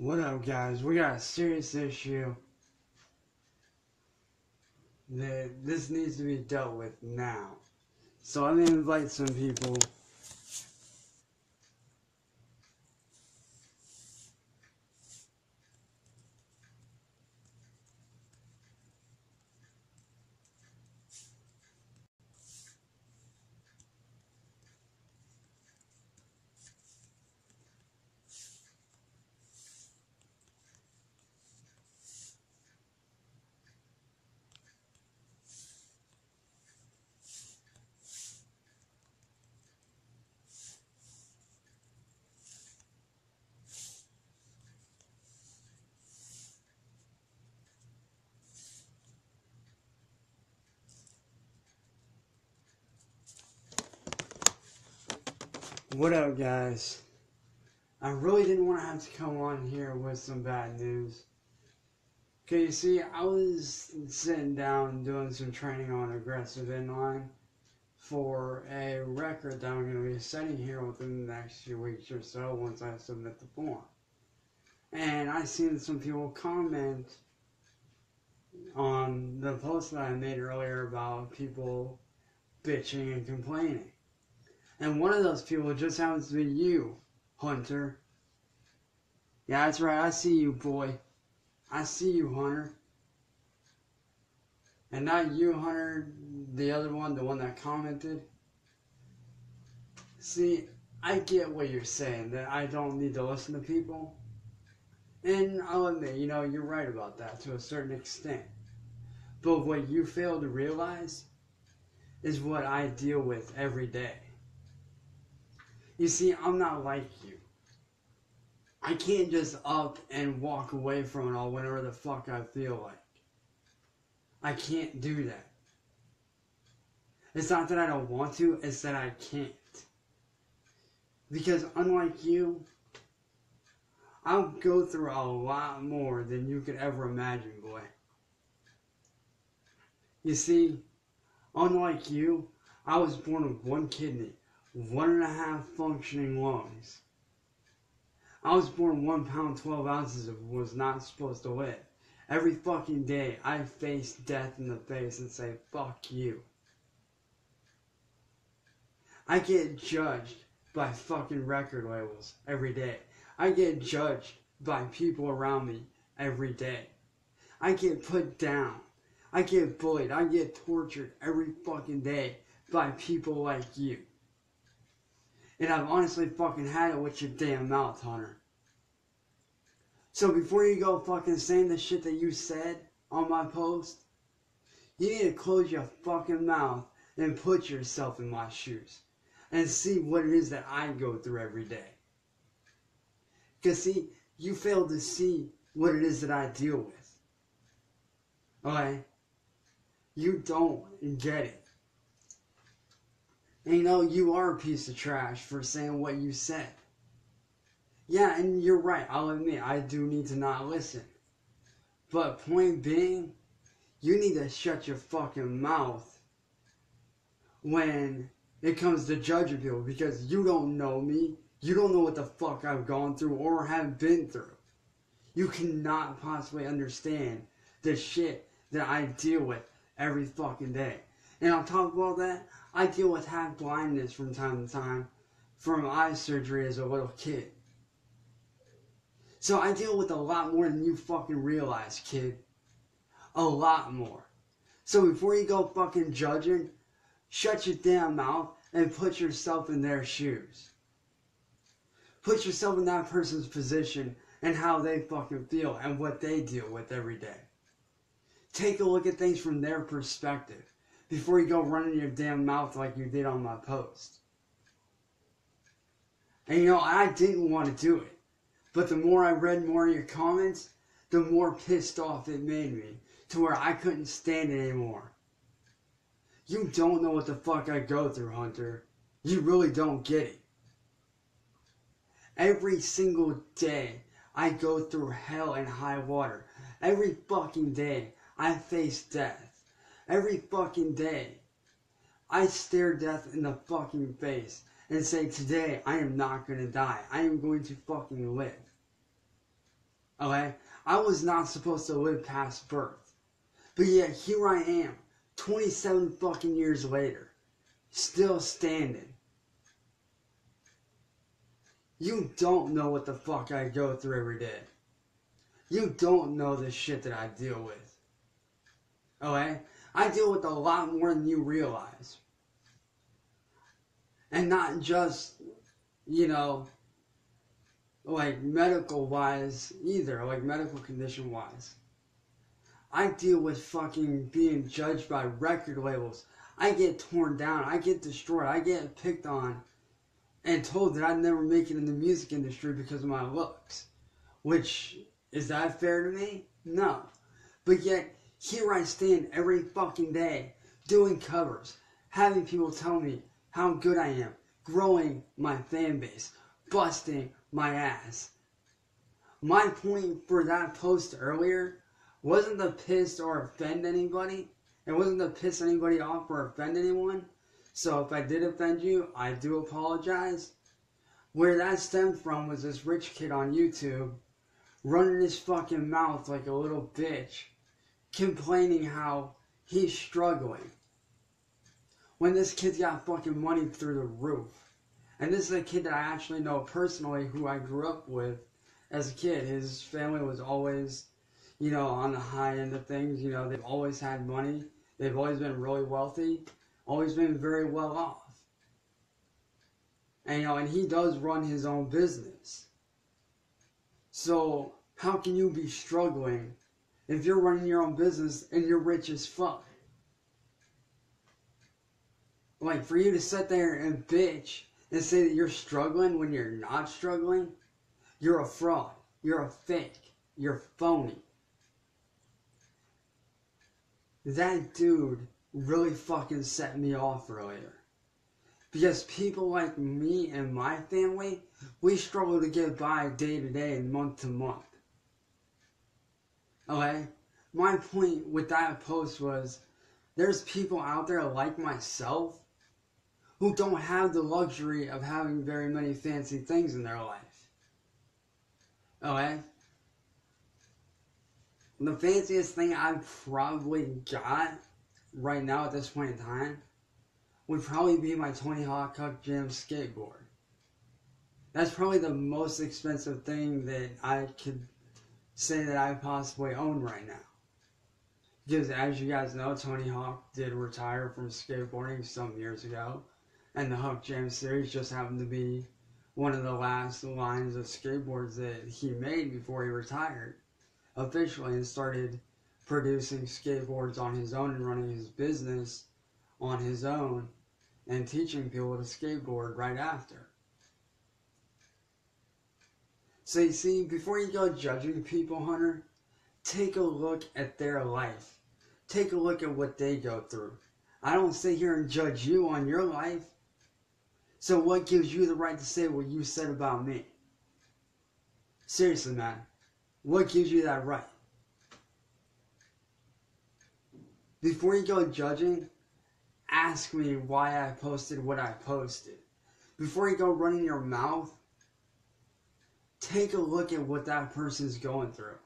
What up, guys? We got a serious issue that this needs to be dealt with now. So I'm gonna invite some people. What up, guys? I really didn't want to have to come on here with some bad news. Okay, you see, I was sitting down doing some training on aggressive inline for a record that I'm going to be setting here within the next few weeks or so once I submit the form. And I seen some people comment on the post that I made earlier about people bitching and complaining. And one of those people just happens to be you, Hunter. Yeah, that's right. I see you, boy. I see you, Hunter. And not you, Hunter, the other one, the one that commented. See, I get what you're saying, that I don't need to listen to people. And I'll admit, you know, you're right about that to a certain extent. But what you fail to realize is what I deal with every day. You see, I'm not like you. I can't just up and walk away from it all whenever the fuck I feel like. I can't do that. It's not that I don't want to, it's that I can't. Because unlike you, I'll go through a lot more than you could ever imagine, boy. You see, unlike you, I was born with one kidney one and a half functioning lungs. I was born one pound twelve ounces of was not supposed to live. Every fucking day I face death in the face and say, fuck you. I get judged by fucking record labels every day. I get judged by people around me every day. I get put down. I get bullied. I get tortured every fucking day by people like you. And I've honestly fucking had it with your damn mouth, Hunter. So before you go fucking saying the shit that you said on my post, you need to close your fucking mouth and put yourself in my shoes and see what it is that I go through every day. Because, see, you fail to see what it is that I deal with. Okay? You don't get it. And you know, you are a piece of trash for saying what you said. Yeah, and you're right, I'll admit, I do need to not listen. But point being, you need to shut your fucking mouth when it comes to judging people because you don't know me. You don't know what the fuck I've gone through or have been through. You cannot possibly understand the shit that I deal with every fucking day. And on top of all that, I deal with half blindness from time to time from eye surgery as a little kid. So I deal with a lot more than you fucking realize, kid. A lot more. So before you go fucking judging, shut your damn mouth and put yourself in their shoes. Put yourself in that person's position and how they fucking feel and what they deal with every day. Take a look at things from their perspective before you go running your damn mouth like you did on my post. And you know, I didn't want to do it. But the more I read more of your comments, the more pissed off it made me to where I couldn't stand it anymore. You don't know what the fuck I go through, Hunter. You really don't get it. Every single day, I go through hell and high water. Every fucking day, I face death. Every fucking day, I stare death in the fucking face and say, today I am not to die. I am going to fucking live. Okay? I was not supposed to live past birth. But yet here I am, 27 fucking years later, still standing. You don't know what the fuck I go through every day. You don't know the shit that I deal with. Okay? I deal with a lot more than you realize. And not just, you know, like medical wise either, like medical condition wise. I deal with fucking being judged by record labels. I get torn down. I get destroyed. I get picked on and told that I'd never make it in the music industry because of my looks. Which, is that fair to me? No. But yet, here I stand every fucking day doing covers, having people tell me how good I am, growing my fan base, busting my ass. My point for that post earlier wasn't to piss or offend anybody. It wasn't to piss anybody off or offend anyone. So if I did offend you, I do apologize. Where that stemmed from was this rich kid on YouTube running his fucking mouth like a little bitch, complaining how he's struggling. When this kid's got fucking money through the roof. And this is a kid that I actually know personally who I grew up with as a kid. His family was always, you know, on the high end of things. You know, they've always had money. They've always been really wealthy, always been very well off. And you know, and he does run his own business. So how can you be struggling if you're running your own business and you're rich as fuck? Like for you to sit there and bitch and say that you're struggling when you're not struggling, you're a fraud. You're a fake. You're phony. That dude really fucking set me off earlier. Because people like me and my family, we struggle to get by day to day and month to month. Okay? My point with that post was there's people out there like myself who don't have the luxury of having very many fancy things in their life. Okay? The fanciest thing I've probably got right now at this point in time would probably be my Tony Hawk Huck Jam skateboard. That's probably the most expensive thing that I could say that I possibly own right now. Because as you guys know, Tony Hawk did retire from skateboarding some years ago and the Huck Jam series just happened to be one of the last lines of skateboards that he made before he retired officially and started producing skateboards on his own and running his business on his own and teaching people to skateboard right after. So you see, before you go judging people, Hunter, take a look at their life. Take a look at what they go through. I don't sit here and judge you on your life. So what gives you the right to say what you said about me? Seriously, man. What gives you that right? Before you go judging, ask me why I posted what I posted. Before you go running your mouth, take a look at what that person's going through.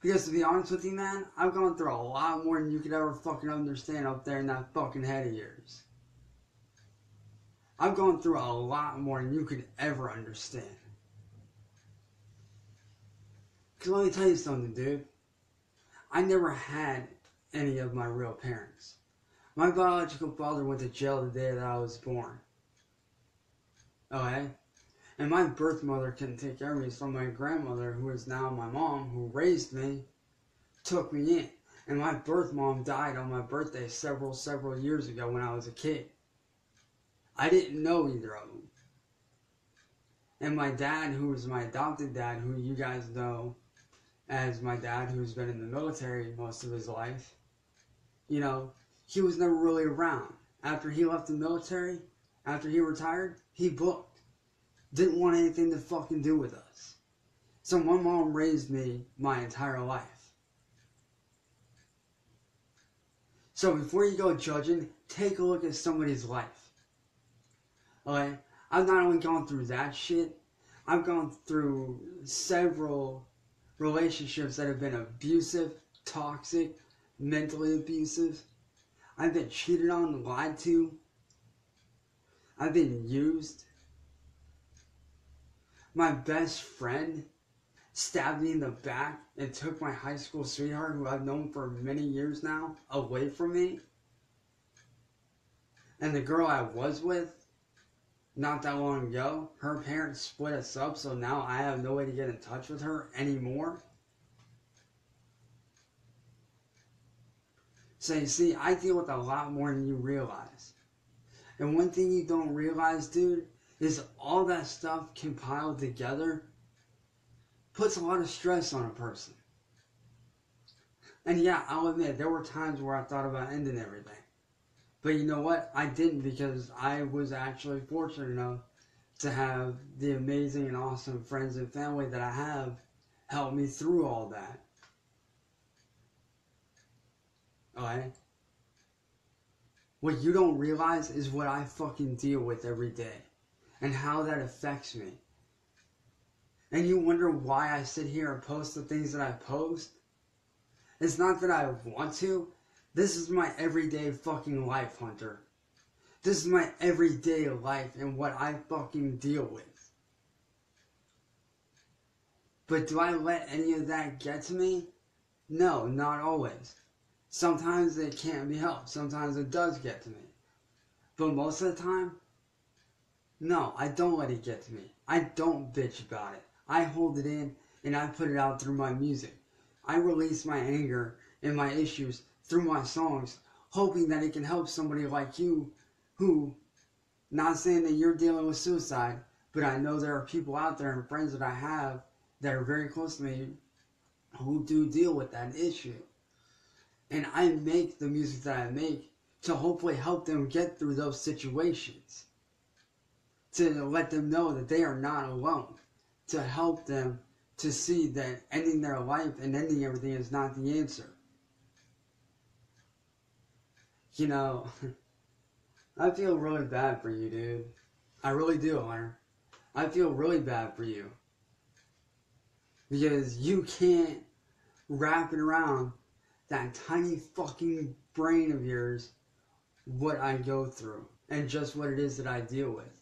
Because to be honest with you, man, I've gone through a lot more than you could ever fucking understand up there in that fucking head of yours. I've gone through a lot more than you could ever understand. Because let me tell you something, dude. I never had any of my real parents. My biological father went to jail the day that I was born. Okay? And my birth mother couldn't take care of me, so my grandmother, who is now my mom, who raised me, took me in. And my birth mom died on my birthday several, several years ago when I was a kid. I didn't know either of them. And my dad, who was my adopted dad, who you guys know as my dad, who's been in the military most of his life, you know, he was never really around. After he left the military, after he retired, he booked. Didn't want anything to fucking do with us. So my mom raised me my entire life. So before you go judging, take a look at somebody's life. Okay? I've not only gone through that shit, I've gone through several relationships that have been abusive, toxic, mentally abusive. I've been cheated on, lied to. I've been used. My best friend stabbed me in the back and took my high school sweetheart, who I've known for many years now, away from me. And the girl I was with not that long ago, her parents split us up, so now I have no way to get in touch with her anymore. So you see, I deal with a lot more than you realize. And one thing you don't realize, dude, is all that stuff compiled together puts a lot of stress on a person. And yeah, I'll admit, there were times where I thought about ending everything. But you know what? I didn't because I was actually fortunate enough to have the amazing and awesome friends and family that I have help me through all that. Alright? What you don't realize is what I fucking deal with every day and how that affects me. And you wonder why I sit here and post the things that I post? It's not that I want to. This is my everyday fucking life, Hunter. This is my everyday life and what I fucking deal with. But do I let any of that get to me? No, not always. Sometimes it can't be helped. Sometimes it does get to me. But most of the time, no, I don't let it get to me. I don't bitch about it. I hold it in and I put it out through my music. I release my anger and my issues through my songs, hoping that it can help somebody like you who, not saying that you're dealing with suicide, but I know there are people out there and friends that I have that are very close to me who do deal with that issue. And I make the music that I make to hopefully help them get through those situations. To let them know that they are not alone. To help them to see that ending their life and ending everything is not the answer. You know, I feel really bad for you, dude. I really do, Hunter. I feel really bad for you. Because you can't wrap it around that tiny fucking brain of yours what I go through and just what it is that I deal with.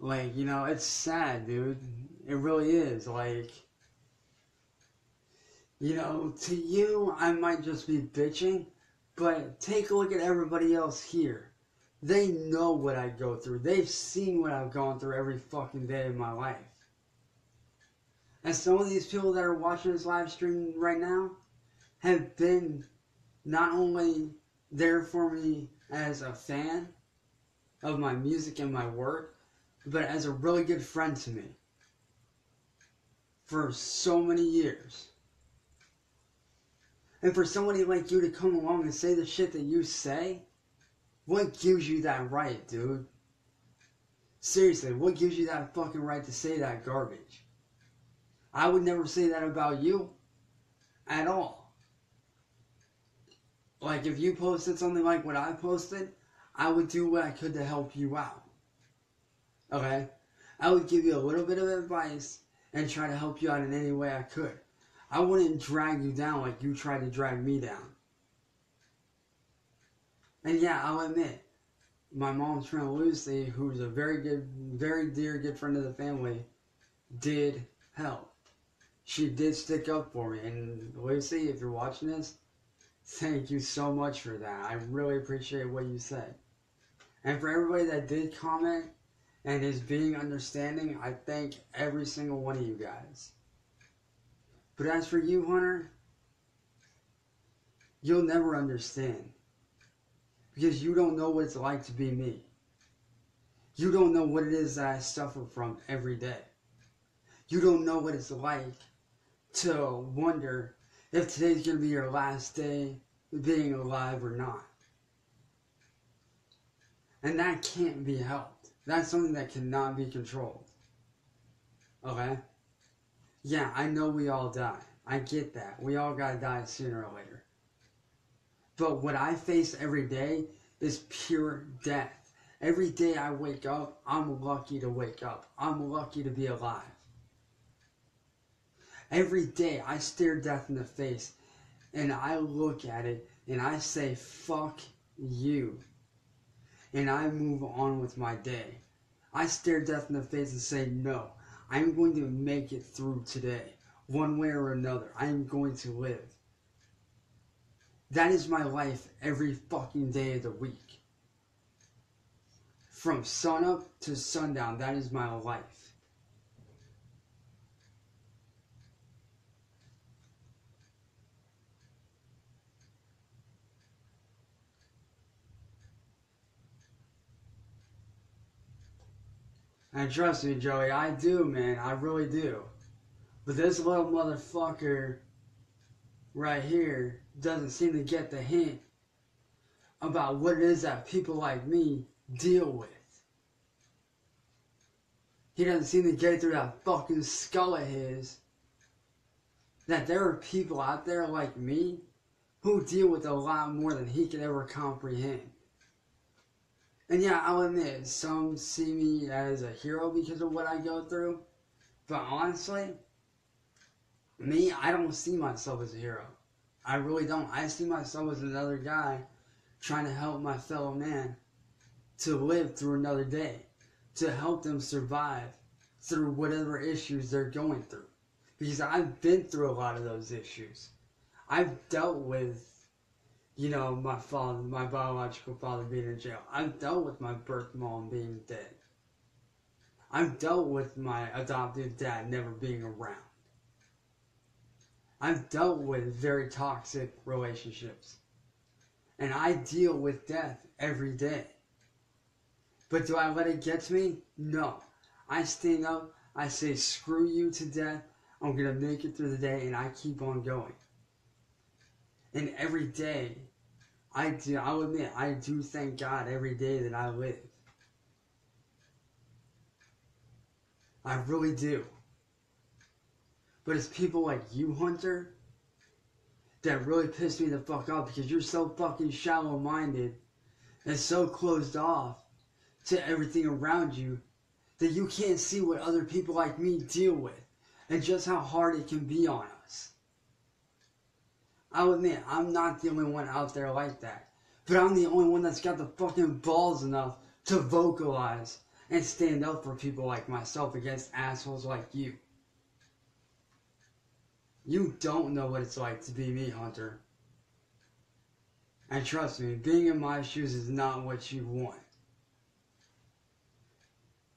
Like, you know, it's sad, dude. It really is. Like, you know, to you, I might just be bitching, but take a look at everybody else here. They know what I go through. They've seen what I've gone through every fucking day of my life. And some of these people that are watching this live stream right now have been not only there for me as a fan of my music and my work, but as a really good friend to me for so many years. And for somebody like you to come along and say the shit that you say, what gives you that right, dude? Seriously, what gives you that fucking right to say that garbage? I would never say that about you at all. Like, if you posted something like what I posted, I would do what I could to help you out. Okay? I would give you a little bit of advice and try to help you out in any way I could. I wouldn't drag you down like you tried to drag me down. And yeah, I'll admit, my mom's friend Lucy, who's a very good, very dear, good friend of the family, did help. She did stick up for me. And Lucy, if you're watching this, thank you so much for that. I really appreciate what you said. And for everybody that did comment, and is being understanding, I thank every single one of you guys. But as for you, Hunter, you'll never understand. Because you don't know what it's like to be me. You don't know what it is that I suffer from every day. You don't know what it's like to wonder if today's going to be your last day being alive or not. And that can't be helped. That's something that cannot be controlled. Okay? Yeah, I know we all die. I get that. We all gotta die sooner or later. But what I face every day is pure death. Every day I wake up, I'm lucky to wake up. I'm lucky to be alive. Every day I stare death in the face and I look at it and I say, fuck you. And I move on with my day. I stare death in the face and say, no, I'm going to make it through today, one way or another. I am going to live. That is my life every fucking day of the week. From sunup to sundown, that is my life. And trust me, Joey, I do, man. I really do. But this little motherfucker right here doesn't seem to get the hint about what it is that people like me deal with. He doesn't seem to get through that fucking skull of his that there are people out there like me who deal with a lot more than he can ever comprehend. And yeah, I'll admit, some see me as a hero because of what I go through. But honestly, me, I don't see myself as a hero. I really don't. I see myself as another guy trying to help my fellow man to live through another day, to help them survive through whatever issues they're going through. Because I've been through a lot of those issues. I've dealt with you know, my father, my biological father being in jail. I've dealt with my birth mom being dead. I've dealt with my adoptive dad never being around. I've dealt with very toxic relationships. And I deal with death every day. But do I let it get to me? No. I stand up, I say, screw you to death. I'm going to make it through the day, and I keep on going. And every day, I do, I'll admit, I do thank God every day that I live. I really do. But it's people like you, Hunter, that really piss me the fuck off because you're so fucking shallow minded and so closed off to everything around you that you can't see what other people like me deal with and just how hard it can be on us. I'll admit, I'm not the only one out there like that. But I'm the only one that's got the fucking balls enough to vocalize and stand up for people like myself against assholes like you. You don't know what it's like to be me, Hunter. And trust me, being in my shoes is not what you want.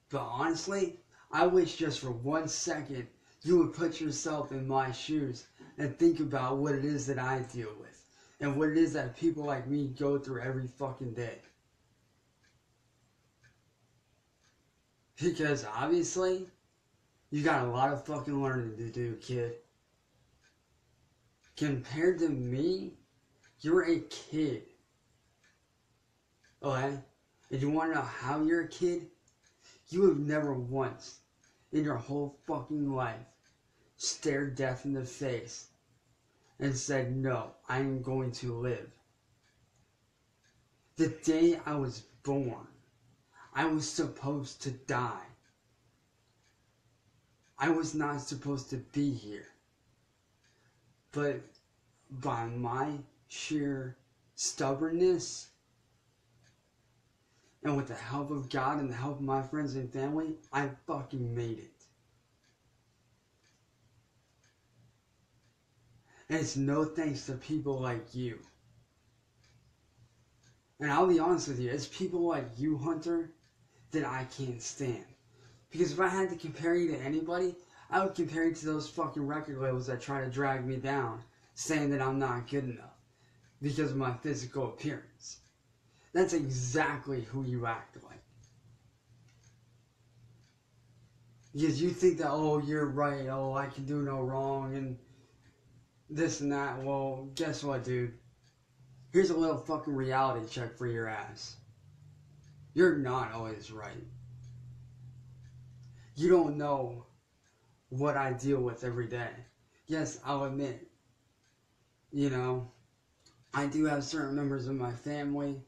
But honestly, I wish just for one second you would put yourself in my shoes and think about what it is that I deal with and what it is that people like me go through every fucking day. Because obviously, you got a lot of fucking learning to do, kid. Compared to me, you're a kid. Okay? And you want to know how you're a kid? You have never once in your whole fucking life stared death in the face and said, No, I am going to live. The day I was born, I was supposed to die. I was not supposed to be here. But by my sheer stubbornness, and with the help of God and the help of my friends and family, I fucking made it. And it's no thanks to people like you. And I'll be honest with you, it's people like you, Hunter, that I can't stand. Because if I had to compare you to anybody, I would compare you to those fucking record labels that try to drag me down, saying that I'm not good enough because of my physical appearance. That's exactly who you act like. Because you think that, oh, you're right, oh, I can do no wrong, and this and that. Well, guess what, dude? Here's a little fucking reality check for your ass. You're not always right. You don't know what I deal with every day. Yes, I'll admit, you know, I do have certain members of my family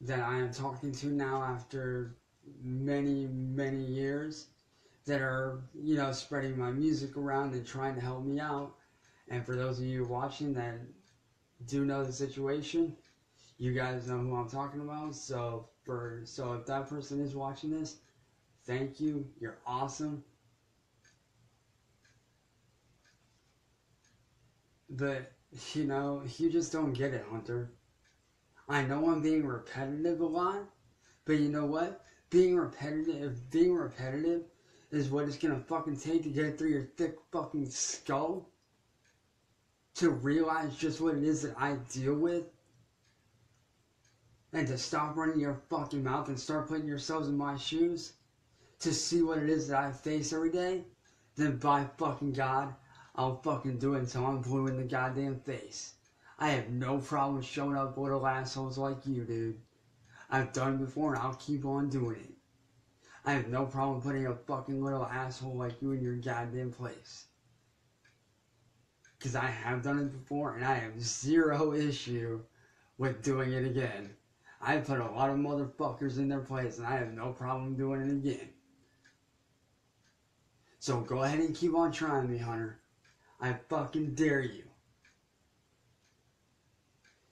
that I am talking to now after many, many years that are, you know, spreading my music around and trying to help me out. And for those of you watching that do know the situation, you guys know who I'm talking about. So for so if that person is watching this, thank you. You're awesome. But you know, you just don't get it, Hunter. I know I'm being repetitive a lot, but you know what? Being repetitive, being repetitive is what it's gonna fucking take to get through your thick fucking skull to realize just what it is that I deal with and to stop running your fucking mouth and start putting yourselves in my shoes to see what it is that I face every day, then by fucking God, I'll fucking do it until I'm blue in the goddamn face. I have no problem showing up little assholes like you, dude. I've done it before and I'll keep on doing it. I have no problem putting a fucking little asshole like you in your goddamn place. Because I have done it before and I have zero issue with doing it again. I put a lot of motherfuckers in their place and I have no problem doing it again. So go ahead and keep on trying me, Hunter. I fucking dare you.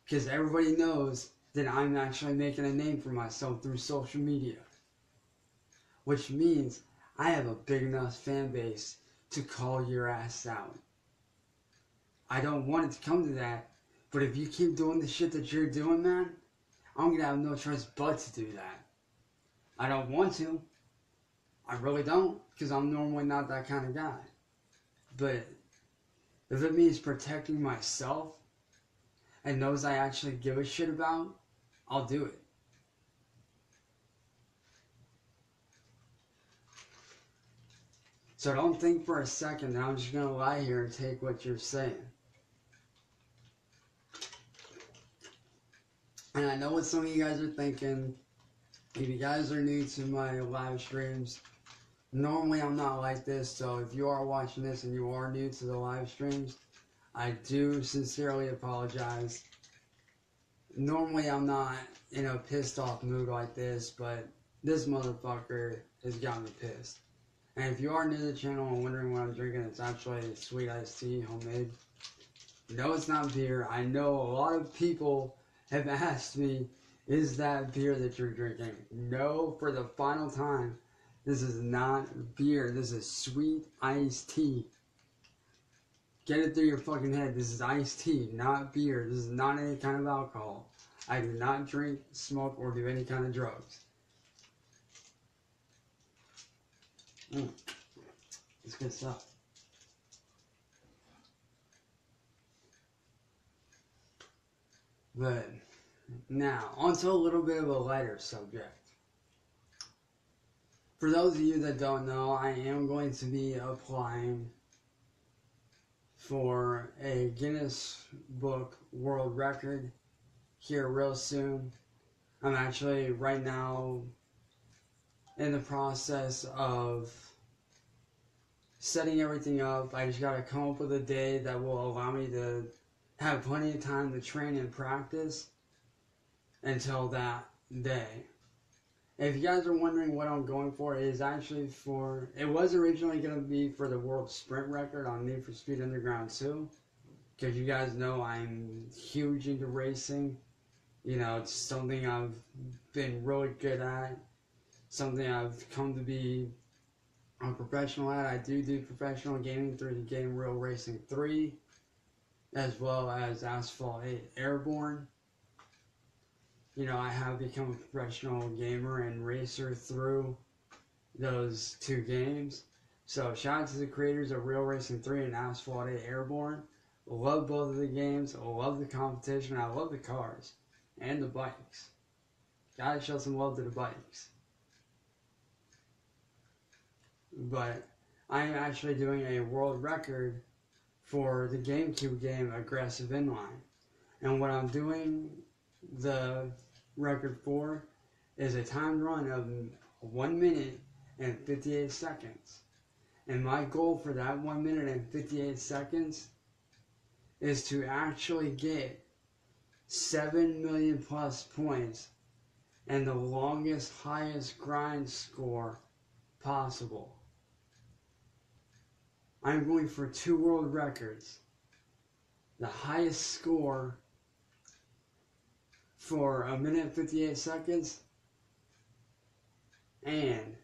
Because everybody knows that I'm actually making a name for myself through social media. Which means I have a big enough fan base to call your ass out. I don't want it to come to that, but if you keep doing the shit that you're doing, man, I'm gonna have no choice but to do that. I don't want to. I really don't, because I'm normally not that kind of guy. But if it means protecting myself and those I actually give a shit about, I'll do it. So don't think for a second that I'm just gonna lie here and take what you're saying. And I know what some of you guys are thinking. If you guys are new to my live streams, normally I'm not like this. So if you are watching this and you are new to the live streams, I do sincerely apologize. Normally I'm not in a pissed off mood like this, but this motherfucker has got me pissed. And if you are new to the channel and wondering what I'm drinking, it's actually sweet iced tea, homemade. No, it's not beer. I know a lot of people have asked me, is that beer that you're drinking? No, for the final time, this is not beer. This is sweet iced tea. Get it through your fucking head. This is iced tea, not beer. This is not any kind of alcohol. I do not drink, smoke, or do any kind of drugs. Mm. It's good stuff. But now, onto a little bit of a lighter subject. For those of you that don't know, I am going to be applying for a Guinness Book World Record here real soon. I'm actually right now in the process of setting everything up. I just gotta come up with a day that will allow me to have plenty of time to train and practice until that day. If you guys are wondering what I'm going for, it is actually for, it was originally going to be for the world sprint record on Need for Speed Underground 2. Because you guys know I'm huge into racing. You know, it's something I've been really good at. Something I've come to be a professional at. I do do professional gaming through the game Real Racing 3. As well as Asphalt 8 Airborne you know, I have become a professional gamer and racer through those two games. So shout out to the creators of Real Racing 3 and Asphalt 8 Airborne. Love both of the games. Love the competition. I love the cars and the bikes. Gotta show some love to the bikes. But I am actually doing a world record for the GameCube game Aggressive Inline. And what I'm doing the record for is a timed run of 1 minute and 58 seconds. And my goal for that 1 minute and 58 seconds is to actually get 7 million plus points and the longest, highest grind score possible. I'm going for two world records. The highest score for a minute 58 seconds and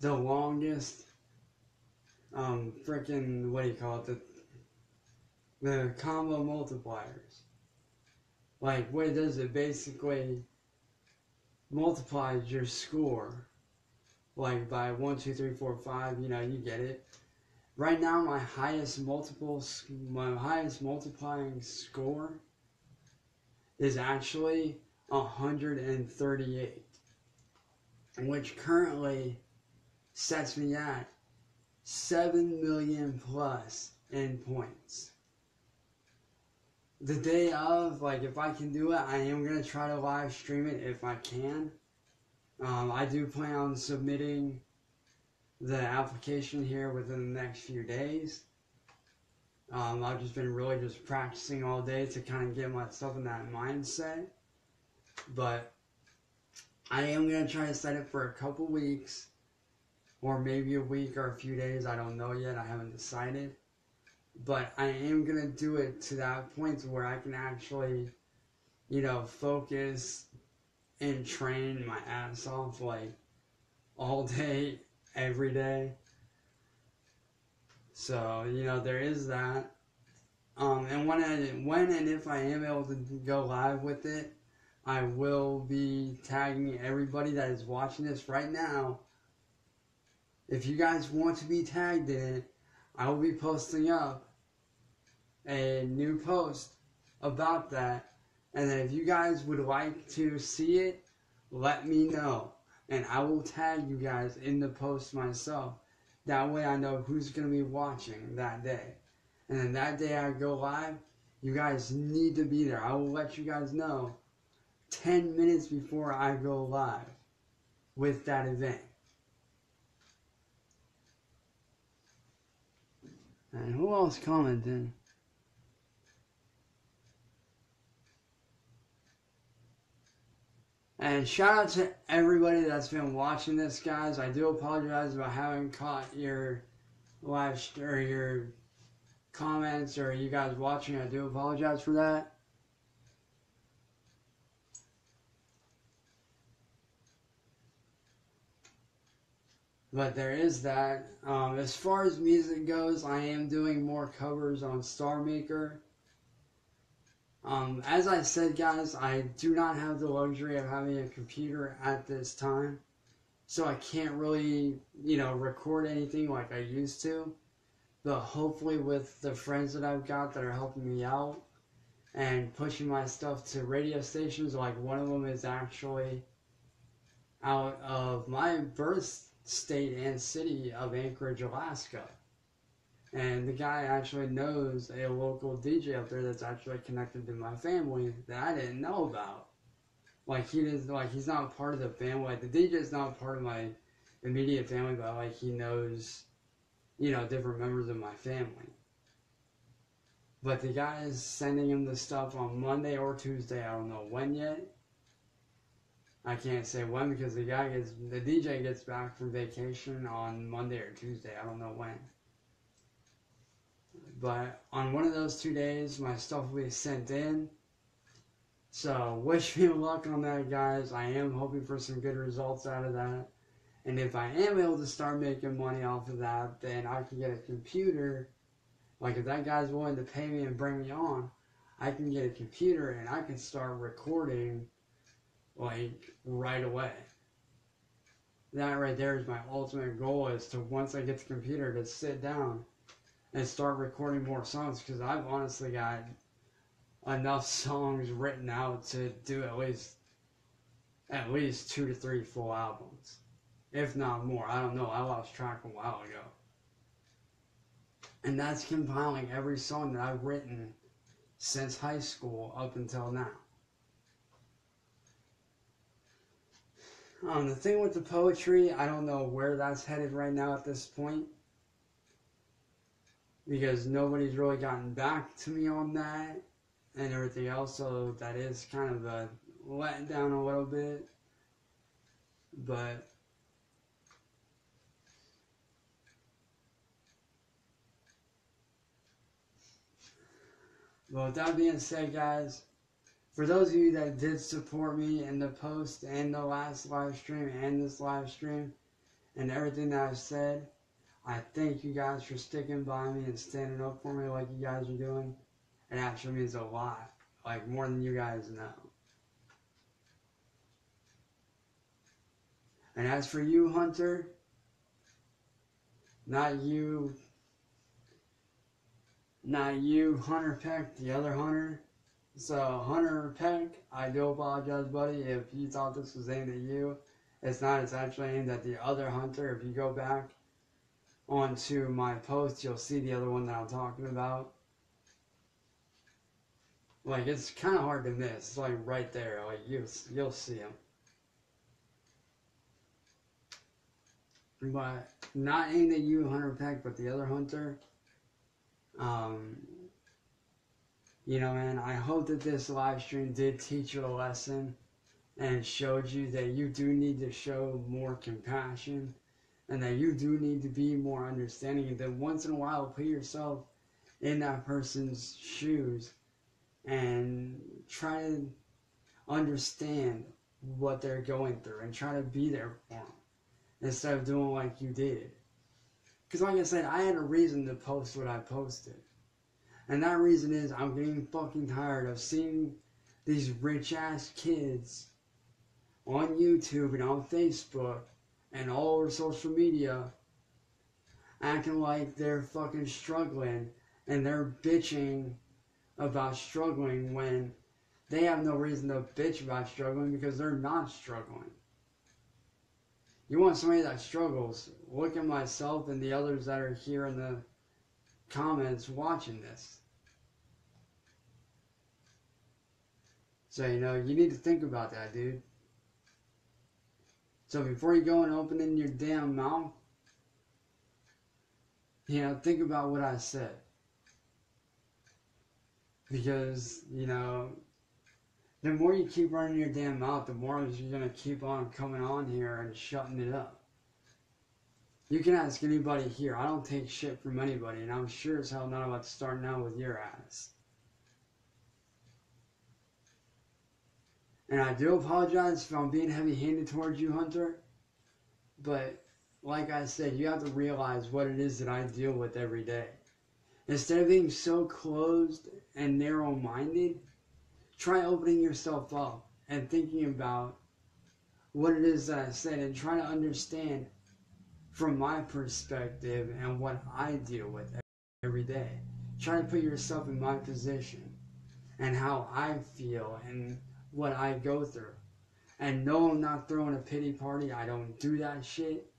the longest um freaking what do you call it? The the combo multipliers. Like what it does it basically multiplies your score? Like by one two three four five you know you get it right now my highest multiple my highest multiplying score is actually 138 which currently sets me at 7 million plus in points. The day of, like, if I can do it, I am going to try to live stream it if I can. Um, I do plan on submitting the application here within the next few days. Um, I've just been really just practicing all day to kind of get myself in that mindset. But I am going to try to set it for a couple weeks or maybe a week or a few days. I don't know yet. I haven't decided. But I am going to do it to that point where I can actually, you know, focus and train my ass off like all day, every day. So, you know, there is that. Um, and when, I, when and if I am able to go live with it, I will be tagging everybody that is watching this right now. If you guys want to be tagged in it, I will be posting up a new post about that. And then if you guys would like to see it, let me know. And I will tag you guys in the post myself. That way I know who's going to be watching that day. And then that day I go live, you guys need to be there. I will let you guys know 10 minutes before I go live with that event. And who else commented? And shout out to everybody that's been watching this, guys. I do apologize about having caught your live or your comments or you guys watching. I do apologize for that. but there is that. Um, as far as music goes, I am doing more covers on Star Maker. Um, as I said, guys, I do not have the luxury of having a computer at this time, so I can't really, you know, record anything like I used to. But hopefully, with the friends that I've got that are helping me out and pushing my stuff to radio stations, like one of them is actually out of my birth state and city of Anchorage, Alaska. And the guy actually knows a local DJ up there that's actually connected to my family that I didn't know about. Like he is like he's not part of the family. Like the DJ is not part of my immediate family, but like he knows, you know, different members of my family. But the guy is sending him the stuff on Monday or Tuesday. I don't know when yet. I can't say when because the guy gets the DJ gets back from vacation on Monday or Tuesday. I don't know when. But on one of those two days, my stuff will be sent in. So wish me luck on that, guys. I am hoping for some good results out of that. And if I am able to start making money off of that, then I can get a computer. Like if that guy's willing to pay me and bring me on, I can get a computer and I can start recording like right away. That right there is my ultimate goal is to once I get the computer to sit down and start recording more songs because I've honestly got enough songs written out to do at least at least two to three full albums. If not more. I don't know. I lost track a while ago. And that's compiling every song that I've written since high school up until now. Um, the thing with the poetry, I don't know where that's headed right now at this point. Because nobody's really gotten back to me on that. and everything else. So that is kind of a letting down a little bit. But well, with that being said, guys, for those of you that did support me in the post and the last live stream and this live stream and everything that I've said, I thank you guys for sticking by me and standing up for me like you guys are doing. It actually means a lot, like more than you guys know. And as for you, Hunter, not you, not you, Hunter Peck, the other Hunter. So, Hunter Peck, I do apologize, buddy, if you thought this was aimed at you. It's not, it's actually aimed at the other Hunter. If you go back onto my post, you'll see the other one that I'm talking about. Like, it's kind of hard to miss. It's like right there. Like, you, you'll see him. but not aimed at you, Hunter Peck, but the other Hunter. Um, you know, man, I hope that this live stream did teach you a lesson and showed you that you do need to show more compassion and that you do need to be more understanding and then once in a while put yourself in that person's shoes and try to understand what they're going through and try to be there for them instead of doing like you did. Because, like I said, I had a reason to post what I posted. And that reason is I'm getting fucking tired of seeing these rich ass kids on YouTube and on Facebook and all over social media acting like they're fucking struggling and they're bitching about struggling when they have no reason to bitch about struggling because they're not struggling. You want somebody that struggles, look at myself and the others that are here in the comments watching this. So, you know, you need to think about that, dude. So before you go and opening your damn mouth, you know, think about what I said. Because, you know, the more you keep running your damn mouth, the more you're going to keep on coming on here and shutting it up. You can ask anybody here. I don't take shit from anybody, and I'm sure as hell not about to start now with your ass. And I do apologize if I'm being heavy handed towards you, Hunter. But like I said, you have to realize what it is that I deal with every day. Instead of being so closed and narrow minded, try opening yourself up and thinking about what it is that I said and try to understand from my perspective and what I deal with every day. Try to put yourself in my position and how I feel and what I go through. And no, I'm not throwing a pity party. I don't do that shit.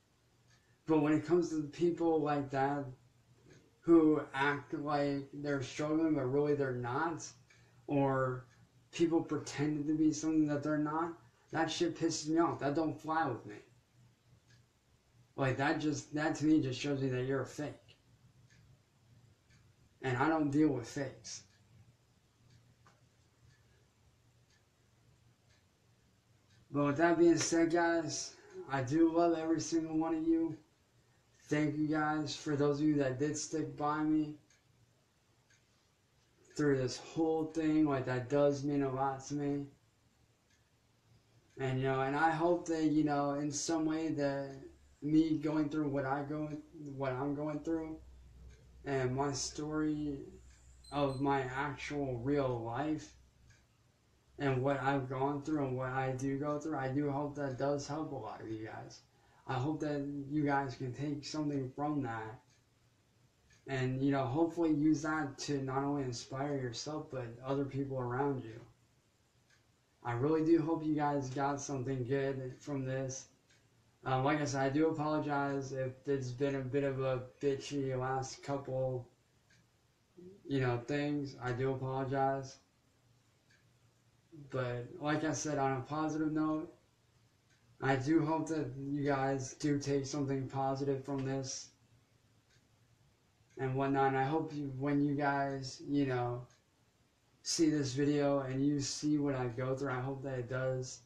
But when it comes to people like that who act like they're struggling but really they're not, or people pretending to be something that they're not, that shit pisses me off. That don't fly with me. Like that just that to me just shows me that you're a fake. And I don't deal with fakes. But with that being said, guys, I do love every single one of you. Thank you guys for those of you that did stick by me through this whole thing. Like that does mean a lot to me. And you know, and I hope that you know, in some way, that me going through what I go, what I'm going through, and my story of my actual real life and what I've gone through and what I do go through, I do hope that does help a lot of you guys. I hope that you guys can take something from that and, you know, hopefully use that to not only inspire yourself but other people around you. I really do hope you guys got something good from this. Um, like I said, I do apologize if it's been a bit of a bitchy last couple, you know, things. I do apologize. But like I said, on a positive note, I do hope that you guys do take something positive from this and whatnot. And I hope you, when you guys, you know, see this video and you see what I go through, I hope that it does,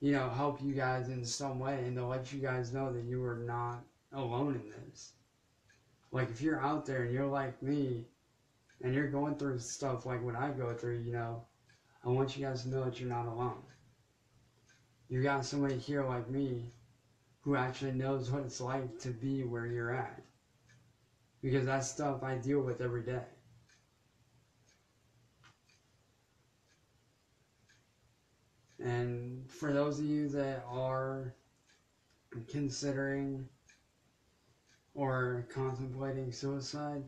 you know, help you guys in some way and to let you guys know that you are not alone in this. Like if you're out there and you're like me and you're going through stuff like what I go through, you know, I want you guys to know that you're not alone. You got somebody here like me who actually knows what it's like to be where you're at. Because that's stuff I deal with every day. And for those of you that are considering or contemplating suicide,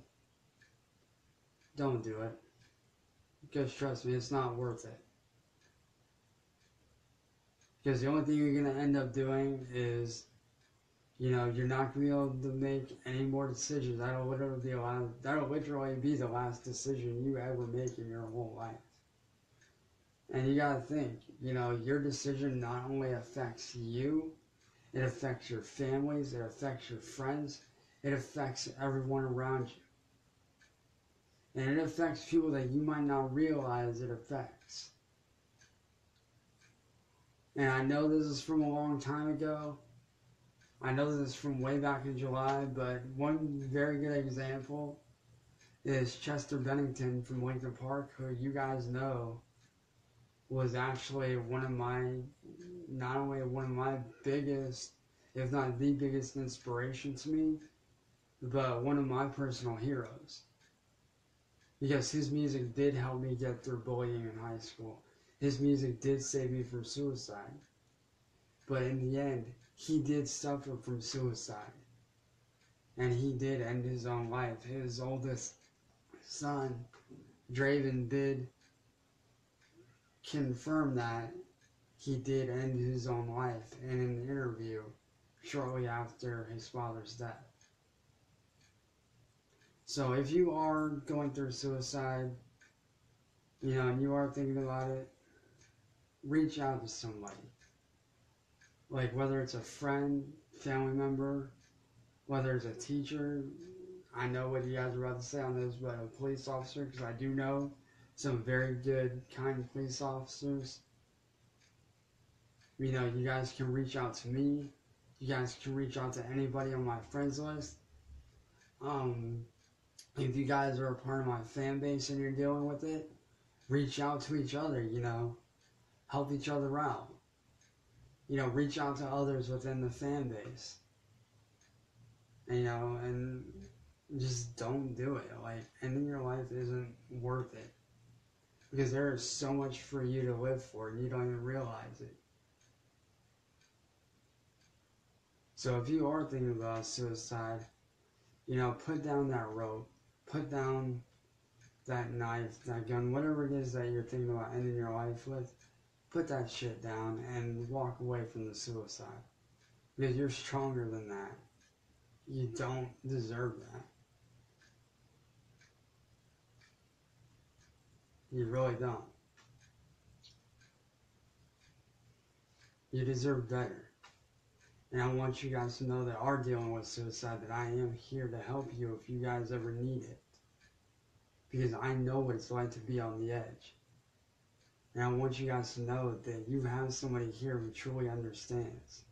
don't do it. Because trust me, it's not worth it. Because the only thing you're going to end up doing is, you know, you're not going to be able to make any more decisions. That'll literally be, last, that'll literally be the last decision you ever make in your whole life. And you gotta think, you know, your decision not only affects you, it affects your families, it affects your friends, it affects everyone around you. And it affects people that you might not realize it affects. And I know this is from a long time ago. I know this is from way back in July, but one very good example is Chester Bennington from Linkin Park, who you guys know was actually one of my, not only one of my biggest, if not the biggest inspiration to me, but one of my personal heroes. Because his music did help me get through bullying in high school. His music did save me from suicide. But in the end, he did suffer from suicide. And he did end his own life. His oldest son, Draven, did confirm that he did end his own life in an interview shortly after his father's death. So if you are going through suicide, you know, and you are thinking about it, reach out to somebody. Like whether it's a friend, family member, whether it's a teacher, I know what you guys are about to say on this, but a police officer, because I do know some very good, kind police officers. You know, you guys can reach out to me. You guys can reach out to anybody on my friends list. Um, if you guys are a part of my fan base and you're dealing with it, reach out to each other, you know, help each other out. You know, reach out to others within the fan base. You know, and just don't do it. Like, ending your life isn't worth it. Because there is so much for you to live for, and you don't even realize it. So if you are thinking about suicide, you know, put down that rope, put down that knife, that gun, whatever it is that you're thinking about ending your life with, put that shit down and walk away from the suicide. Because you're stronger than that. You don't deserve that. You really don't. You deserve better. And I want you guys to know that are dealing with suicide that I am here to help you if you guys ever need it. Because I know what it's like to be on the edge. And I want you guys to know that you have somebody here who truly understands.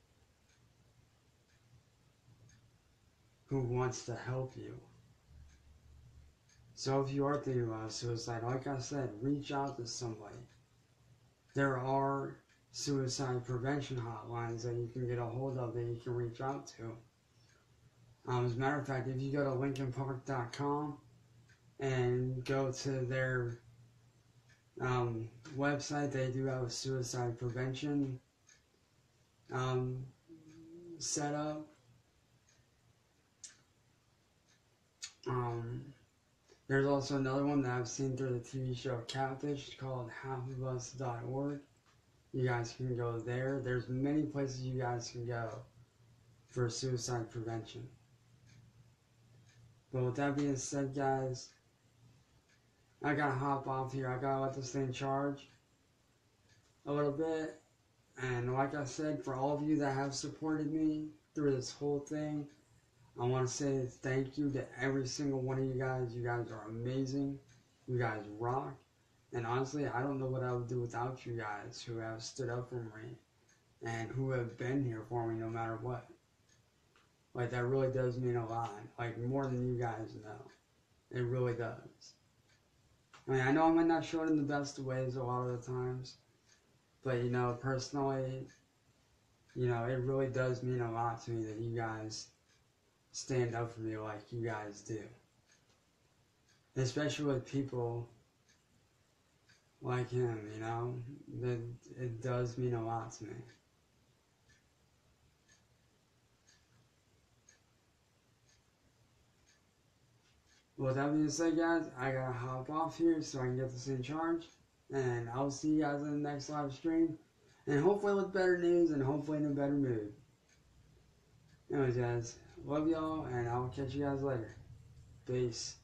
Who wants to help you. So if you are thinking about suicide, like I said, reach out to somebody. There are suicide prevention hotlines that you can get a hold of that you can reach out to. Um, as a matter of fact, if you go to linkinpark.com and go to their um, website, they do have a suicide prevention um, setup. Um, there's also another one that I've seen through the TV show Catfish called halfofus.org. You guys can go there. There's many places you guys can go for suicide prevention. But with that being said, guys, I gotta hop off here. I gotta let this thing charge a little bit. And like I said, for all of you that have supported me through this whole thing, I want to say thank you to every single one of you guys. You guys are amazing. You guys rock. And honestly, I don't know what I would do without you guys who have stood up for me and who have been here for me no matter what. Like, that really does mean a lot. Like, more than you guys know. It really does. I mean, I know I might not show it in the best ways a lot of the times. But, you know, personally, you know, it really does mean a lot to me that you guys stand up for me like you guys do. Especially with people like him, you know, that it does mean a lot to me. Well, that being said, guys, I gotta hop off here so I can get this in charge. And I'll see you guys in the next live stream. And hopefully with better news and hopefully in a better mood. Anyways, guys, love y'all, and I'll catch you guys later. Peace.